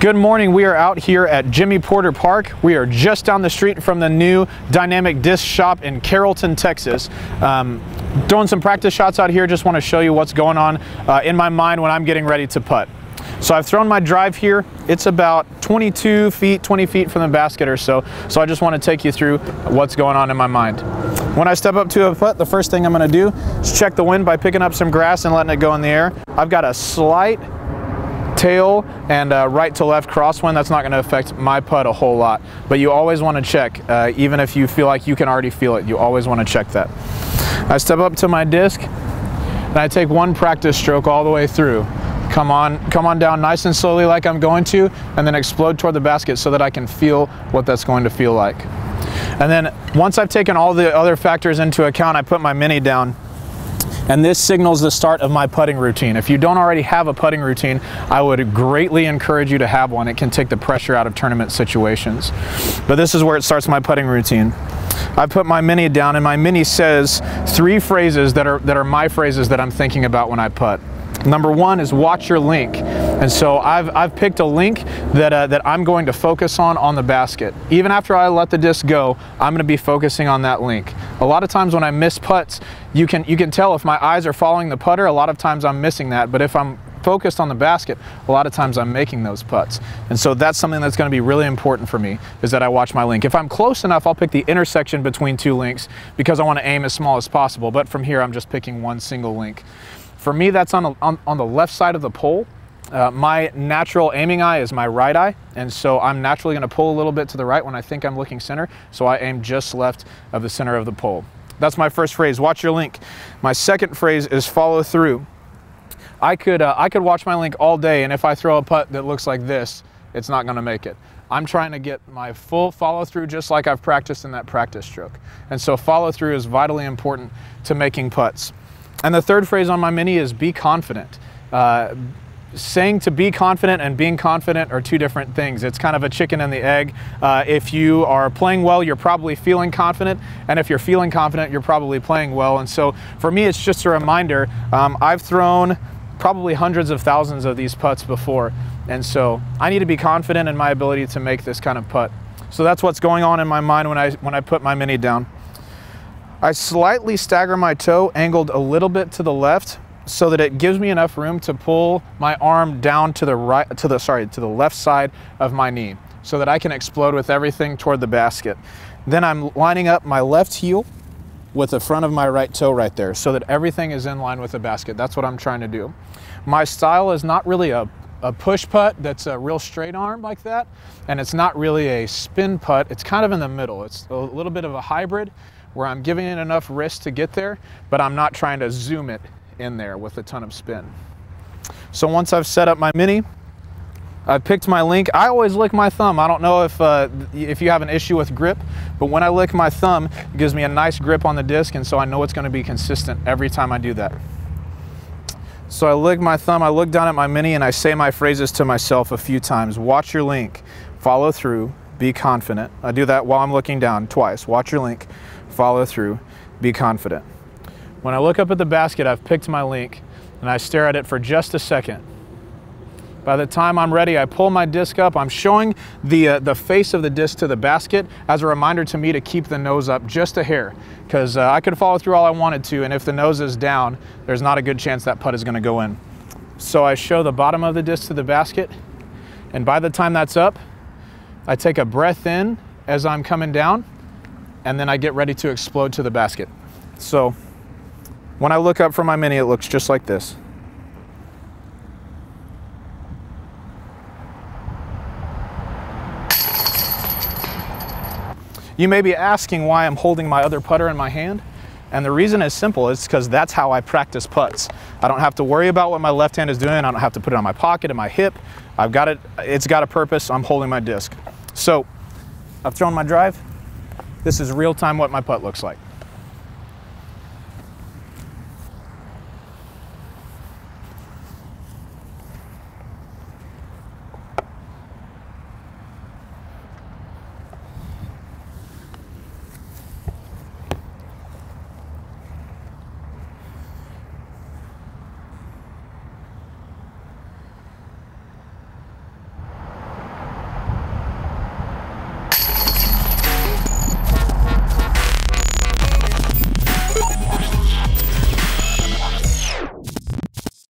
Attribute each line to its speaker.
Speaker 1: Good morning. We are out here at Jimmy Porter Park. We are just down the street from the new Dynamic Disc Shop in Carrollton, Texas. Um, throwing some practice shots out here. Just want to show you what's going on uh, in my mind when I'm getting ready to putt. So I've thrown my drive here. It's about 22 feet, 20 feet from the basket or so. So I just want to take you through what's going on in my mind. When I step up to a putt, the first thing I'm going to do is check the wind by picking up some grass and letting it go in the air. I've got a slight tail and uh, right to left crosswind, that's not going to affect my putt a whole lot. But you always want to check, uh, even if you feel like you can already feel it, you always want to check that. I step up to my disc and I take one practice stroke all the way through. Come on, come on down nice and slowly like I'm going to, and then explode toward the basket so that I can feel what that's going to feel like. And then once I've taken all the other factors into account, I put my mini down and this signals the start of my putting routine. If you don't already have a putting routine, I would greatly encourage you to have one. It can take the pressure out of tournament situations. But this is where it starts my putting routine. I put my mini down and my mini says three phrases that are, that are my phrases that I'm thinking about when I putt. Number one is watch your link. And so I've, I've picked a link that, uh, that I'm going to focus on on the basket. Even after I let the disc go, I'm gonna be focusing on that link. A lot of times when I miss putts, you can, you can tell if my eyes are following the putter, a lot of times I'm missing that. But if I'm focused on the basket, a lot of times I'm making those putts. And so that's something that's gonna be really important for me, is that I watch my link. If I'm close enough, I'll pick the intersection between two links because I wanna aim as small as possible. But from here, I'm just picking one single link. For me, that's on, a, on, on the left side of the pole. Uh, my natural aiming eye is my right eye, and so I'm naturally going to pull a little bit to the right when I think I'm looking center, so I aim just left of the center of the pole. That's my first phrase, watch your link. My second phrase is follow through. I could, uh, I could watch my link all day, and if I throw a putt that looks like this, it's not going to make it. I'm trying to get my full follow through just like I've practiced in that practice stroke. And so follow through is vitally important to making putts. And the third phrase on my mini is be confident. Uh, saying to be confident and being confident are two different things. It's kind of a chicken and the egg. Uh, if you are playing well, you're probably feeling confident. And if you're feeling confident, you're probably playing well. And so for me, it's just a reminder. Um, I've thrown probably hundreds of thousands of these putts before. And so I need to be confident in my ability to make this kind of putt. So that's what's going on in my mind when I, when I put my mini down. I slightly stagger my toe, angled a little bit to the left, so that it gives me enough room to pull my arm down to the right to the sorry to the left side of my knee so that I can explode with everything toward the basket. Then I'm lining up my left heel with the front of my right toe right there so that everything is in line with the basket. That's what I'm trying to do. My style is not really a, a push putt that's a real straight arm like that, and it's not really a spin putt. It's kind of in the middle. It's a little bit of a hybrid where I'm giving it enough wrist to get there, but I'm not trying to zoom it in there with a ton of spin. So once I've set up my mini, I've picked my link. I always lick my thumb. I don't know if, uh, if you have an issue with grip, but when I lick my thumb, it gives me a nice grip on the disc, and so I know it's gonna be consistent every time I do that. So I lick my thumb, I look down at my mini, and I say my phrases to myself a few times. Watch your link, follow through, be confident. I do that while I'm looking down twice. Watch your link, follow through, be confident. When I look up at the basket, I've picked my link and I stare at it for just a second. By the time I'm ready, I pull my disc up. I'm showing the, uh, the face of the disc to the basket as a reminder to me to keep the nose up just a hair because uh, I could follow through all I wanted to and if the nose is down, there's not a good chance that putt is gonna go in. So I show the bottom of the disc to the basket and by the time that's up, I take a breath in as I'm coming down and then I get ready to explode to the basket. So when I look up from my Mini, it looks just like this. You may be asking why I'm holding my other putter in my hand. And the reason is simple, it's because that's how I practice putts. I don't have to worry about what my left hand is doing. I don't have to put it on my pocket and my hip. I've got it, it's got a purpose. I'm holding my disc. So I've thrown my drive. This is real time what my putt looks like.